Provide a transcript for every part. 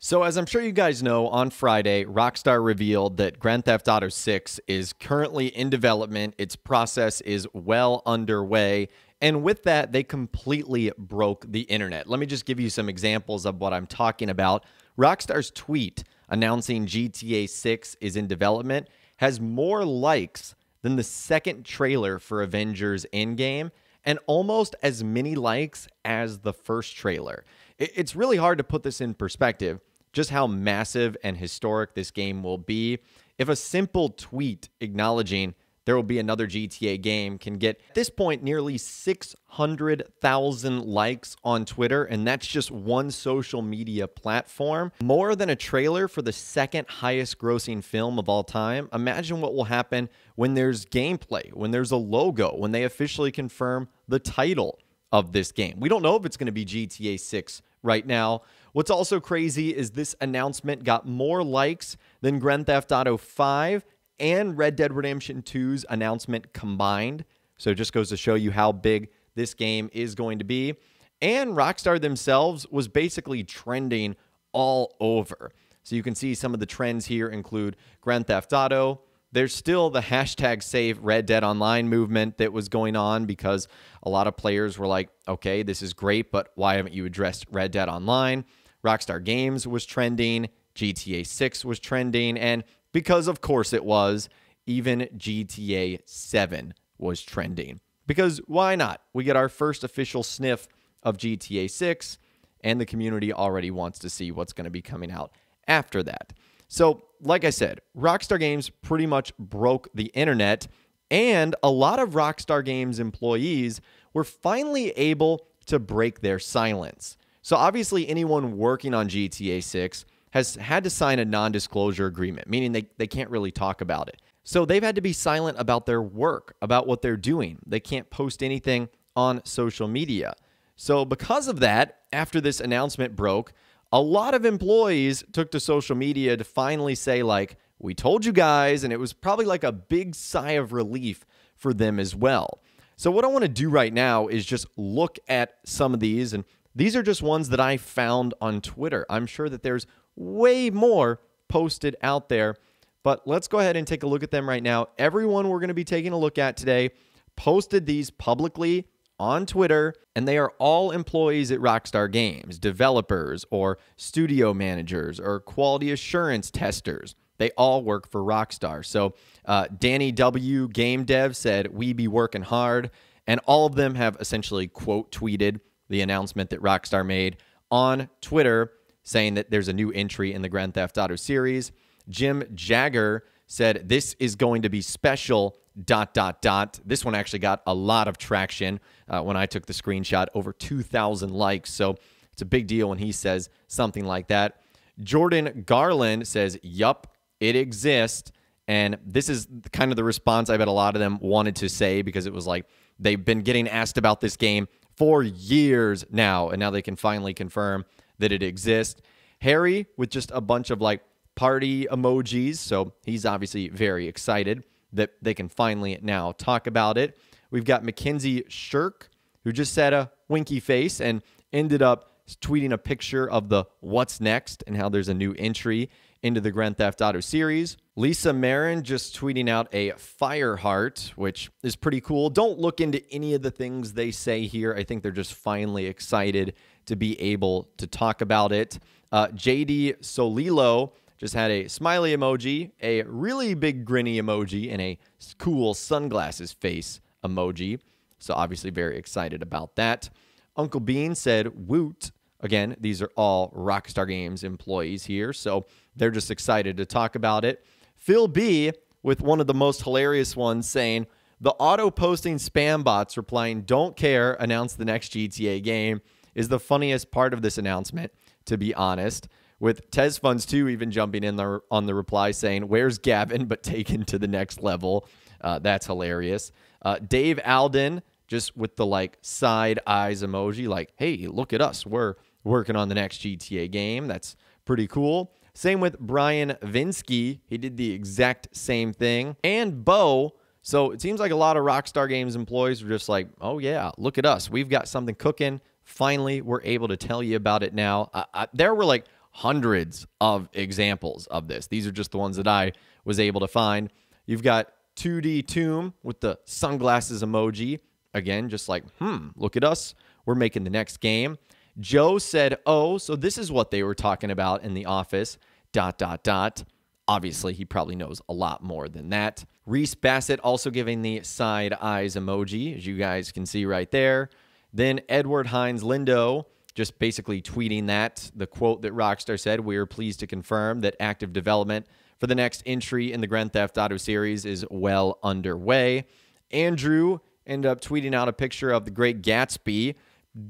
So, as I'm sure you guys know, on Friday, Rockstar revealed that Grand Theft Auto 6 is currently in development. Its process is well underway. And with that, they completely broke the internet. Let me just give you some examples of what I'm talking about. Rockstar's tweet announcing GTA 6 is in development has more likes than the second trailer for Avengers Endgame and almost as many likes as the first trailer. It's really hard to put this in perspective just how massive and historic this game will be. If a simple tweet acknowledging there will be another GTA game can get at this point nearly 600,000 likes on Twitter, and that's just one social media platform. More than a trailer for the second highest grossing film of all time. Imagine what will happen when there's gameplay, when there's a logo, when they officially confirm the title of this game. We don't know if it's going to be GTA 6 right now. What's also crazy is this announcement got more likes than Grand Theft Auto 5 and Red Dead Redemption 2's announcement combined. So it just goes to show you how big this game is going to be. And Rockstar themselves was basically trending all over. So you can see some of the trends here include Grand Theft Auto, there's still the hashtag save Red Dead Online movement that was going on because a lot of players were like, okay, this is great, but why haven't you addressed Red Dead Online? Rockstar Games was trending, GTA 6 was trending, and because of course it was, even GTA 7 was trending. Because why not? We get our first official sniff of GTA 6, and the community already wants to see what's going to be coming out after that. So, like I said, Rockstar Games pretty much broke the internet, and a lot of Rockstar Games employees were finally able to break their silence. So, obviously, anyone working on GTA 6 has had to sign a non disclosure agreement, meaning they, they can't really talk about it. So, they've had to be silent about their work, about what they're doing. They can't post anything on social media. So, because of that, after this announcement broke, a lot of employees took to social media to finally say, like, we told you guys, and it was probably like a big sigh of relief for them as well. So, what I want to do right now is just look at some of these, and these are just ones that I found on Twitter. I'm sure that there's way more posted out there, but let's go ahead and take a look at them right now. Everyone we're going to be taking a look at today posted these publicly on Twitter, and they are all employees at Rockstar Games, developers or studio managers or quality assurance testers. They all work for Rockstar. So uh, Danny W. Game Dev said, We be working hard. And all of them have essentially quote tweeted the announcement that Rockstar made on Twitter saying that there's a new entry in the Grand Theft Auto series. Jim Jagger said, This is going to be special dot dot dot. This one actually got a lot of traction uh, when I took the screenshot, over 2,000 likes. So it's a big deal when he says something like that. Jordan Garland says, "Yup, it exists." And this is kind of the response I bet a lot of them wanted to say because it was like they've been getting asked about this game for years now, and now they can finally confirm that it exists. Harry with just a bunch of like party emojis, so he's obviously very excited that they can finally now talk about it. We've got Mackenzie Shirk, who just said a winky face and ended up tweeting a picture of the what's next and how there's a new entry into the Grand Theft Auto series. Lisa Marin just tweeting out a fire heart, which is pretty cool. Don't look into any of the things they say here. I think they're just finally excited to be able to talk about it. Uh, JD Solilo just had a smiley emoji, a really big grinny emoji, and a cool sunglasses face emoji. So obviously very excited about that. Uncle Bean said woot. Again, these are all Rockstar Games employees here, so they're just excited to talk about it. Phil B with one of the most hilarious ones saying, the auto posting spam bots replying, don't care, announce the next GTA game is the funniest part of this announcement, to be honest with Tez Funds 2 even jumping in on the reply saying, Where's Gavin? but taken to the next level. Uh, that's hilarious. Uh, Dave Alden, just with the like side eyes emoji, like, Hey, look at us. We're working on the next GTA game. That's pretty cool. Same with Brian Vinsky. He did the exact same thing. And Bo. So it seems like a lot of Rockstar Games employees were just like, oh, yeah, look at us. We've got something cooking. Finally, we're able to tell you about it now. Uh, there were like hundreds of examples of this. These are just the ones that I was able to find. You've got 2D Tomb with the sunglasses emoji. Again, just like, hmm, look at us. We're making the next game. Joe said, oh, so this is what they were talking about in the office. Dot, dot, dot. Obviously, he probably knows a lot more than that. Reese Bassett also giving the side eyes emoji, as you guys can see right there. Then Edward Hines Lindo just basically tweeting that the quote that Rockstar said, We are pleased to confirm that active development for the next entry in the Grand Theft Auto series is well underway. Andrew ended up tweeting out a picture of the great Gatsby,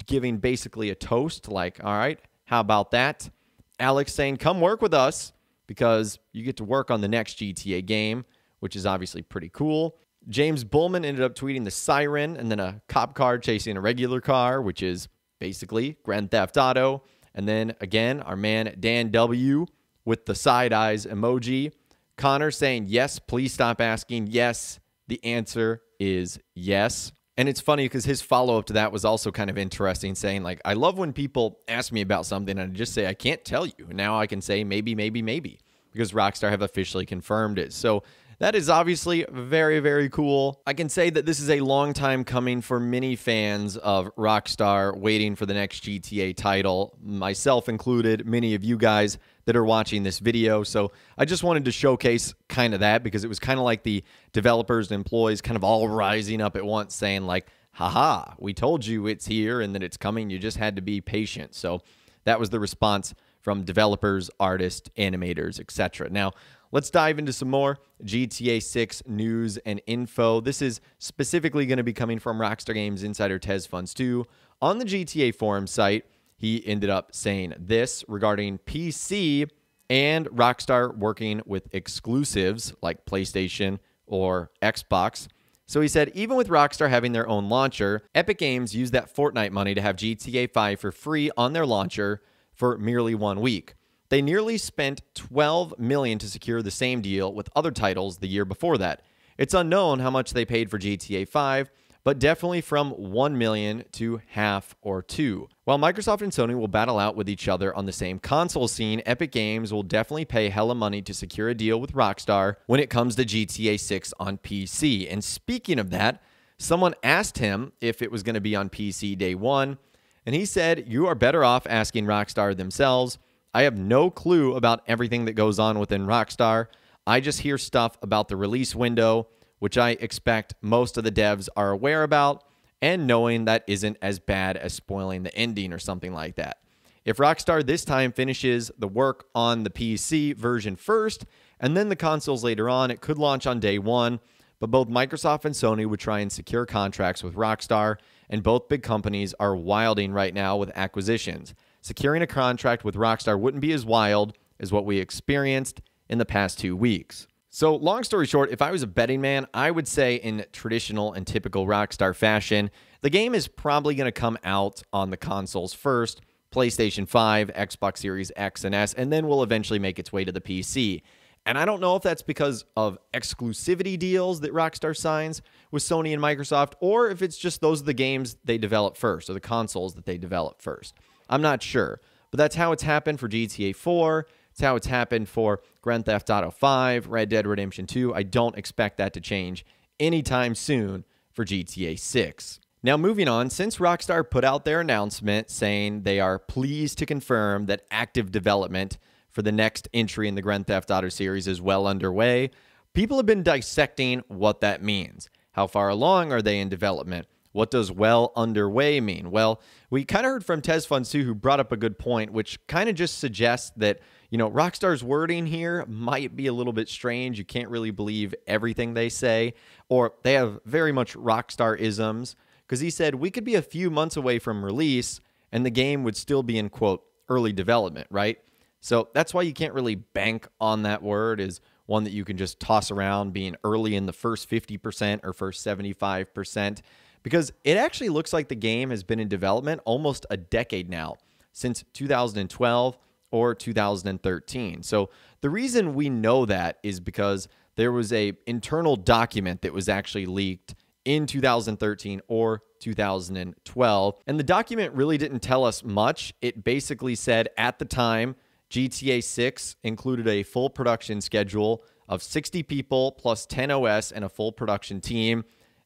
giving basically a toast, like, all right, how about that? Alex saying, come work with us because you get to work on the next GTA game, which is obviously pretty cool. James Bullman ended up tweeting the siren and then a cop car chasing a regular car, which is basically Grand Theft Auto. And then again, our man Dan W with the side eyes emoji. Connor saying, Yes, please stop asking. Yes, the answer is yes. And it's funny because his follow up to that was also kind of interesting, saying, like, I love when people ask me about something and I just say, I can't tell you. Now I can say maybe, maybe, maybe, because Rockstar have officially confirmed it. So that is obviously very, very cool. I can say that this is a long time coming for many fans of Rockstar waiting for the next GTA title, myself included, many of you guys that are watching this video. So I just wanted to showcase kind of that because it was kind of like the developers and employees kind of all rising up at once saying like, haha, we told you it's here and that it's coming. You just had to be patient. So that was the response from developers, artists, animators, etc. Now, Let's dive into some more GTA 6 news and info. This is specifically going to be coming from Rockstar Games insider Tez Funds 2. On the GTA forum site, he ended up saying this regarding PC and Rockstar working with exclusives like PlayStation or Xbox. So he said, even with Rockstar having their own launcher, Epic Games used that Fortnite money to have GTA 5 for free on their launcher for merely one week. They nearly spent 12 million to secure the same deal with other titles the year before that. It's unknown how much they paid for GTA 5, but definitely from 1 million to half or 2. While Microsoft and Sony will battle out with each other on the same console scene, Epic Games will definitely pay hella money to secure a deal with Rockstar when it comes to GTA 6 on PC. And speaking of that, someone asked him if it was going to be on PC day 1, and he said, "You are better off asking Rockstar themselves." I have no clue about everything that goes on within Rockstar. I just hear stuff about the release window, which I expect most of the devs are aware about, and knowing that isn't as bad as spoiling the ending or something like that. If Rockstar this time finishes the work on the PC version first and then the consoles later on, it could launch on day one. But both Microsoft and Sony would try and secure contracts with Rockstar, and both big companies are wilding right now with acquisitions securing a contract with Rockstar wouldn't be as wild as what we experienced in the past two weeks. So, long story short, if I was a betting man, I would say in traditional and typical Rockstar fashion, the game is probably going to come out on the consoles first PlayStation 5, Xbox Series X and S, and then will eventually make its way to the PC. And I don't know if that's because of exclusivity deals that Rockstar signs with Sony and Microsoft, or if it's just those are the games they develop first, or the consoles that they develop first. I'm not sure. But that's how it's happened for GTA 4. It's how it's happened for Grand Theft Auto 5, Red Dead Redemption 2. I don't expect that to change anytime soon for GTA 6. Now, moving on, since Rockstar put out their announcement saying they are pleased to confirm that active development for the next entry in the Grand Theft Auto series is well underway, people have been dissecting what that means. How far along are they in development? What does well underway mean? Well, we kind of heard from Tez Funsu, who brought up a good point, which kind of just suggests that, you know, Rockstar's wording here might be a little bit strange. You can't really believe everything they say, or they have very much Rockstar isms. Because he said we could be a few months away from release and the game would still be in, quote, early development, right? So that's why you can't really bank on that word is one that you can just toss around being early in the first 50% or first 75% because it actually looks like the game has been in development almost a decade now, since 2012 or 2013. So the reason we know that is because there was a internal document that was actually leaked in 2013 or 2012 and the document really didn't tell us much it basically said at the time GTA 6 included a full production schedule of 60 people plus 10 OS and a full production team.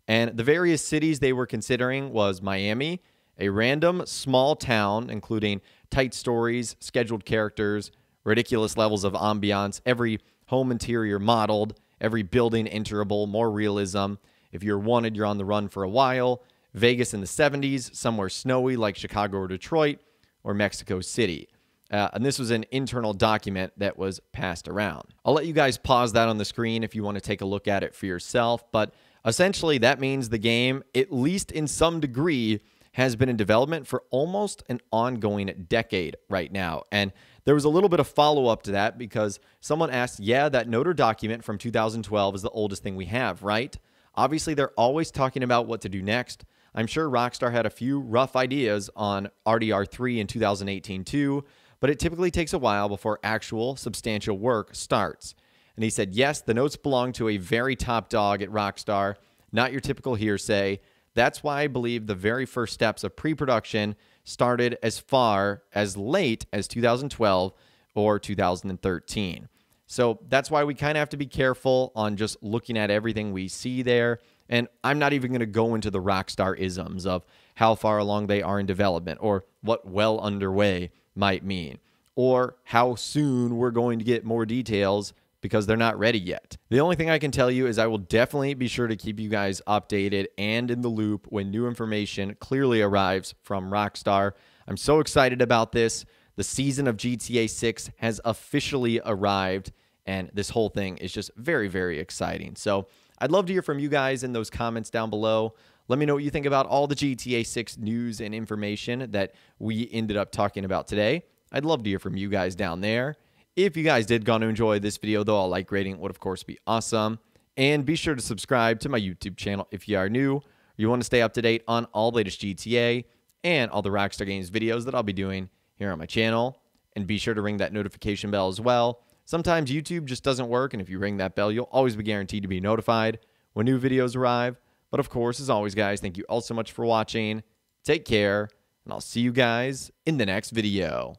And the various cities they were considering was Miami, a random small town including tight stories, scheduled characters, ridiculous levels of ambiance, every home interior modeled, every building enterable, more realism. If you're wanted, you're on the run for a while. Vegas in the 70s, somewhere snowy like Chicago or Detroit, or Mexico City. Uh, and this was an internal document that was passed around. I'll let you guys pause that on the screen if you want to take a look at it for yourself. But essentially, that means the game, at least in some degree, has been in development for almost an ongoing decade right now. And there was a little bit of follow up to that because someone asked, yeah, that Noter document from 2012 is the oldest thing we have, right? Obviously, they're always talking about what to do next. I'm sure Rockstar had a few rough ideas on RDR3 in 2018 too, but it typically takes a while before actual substantial work starts. And he said, yes, the notes belong to a very top dog at Rockstar, not your typical hearsay. That's why I believe the very first steps of pre production started as far as late as 2012 or 2013. So that's why we kind of have to be careful on just looking at everything we see there. And I'm not even going to go into the Rockstar isms of how far along they are in development or what well underway might mean or how soon we're going to get more details because they're not ready yet. The only thing I can tell you is I will definitely be sure to keep you guys updated and in the loop when new information clearly arrives from Rockstar. I'm so excited about this. The season of GTA 6 has officially arrived, and this whole thing is just very, very exciting. So I'd love to hear from you guys in those comments down below. Let me know what you think about all the GTA 6 news and information that we ended up talking about today. I'd love to hear from you guys down there. If you guys did to enjoy this video, though, a like rating would, of course, be awesome. And be sure to subscribe to my YouTube channel if you are new you want to stay up to date on all the latest GTA and all the Rockstar Games videos that I'll be doing here on my channel. And be sure to ring that notification bell as well. Sometimes YouTube just doesn't work, and if you ring that bell, you'll always be guaranteed to be notified when new videos arrive. But of course, as always, guys, thank you all so much for watching. Take care, and I'll see you guys in the next video.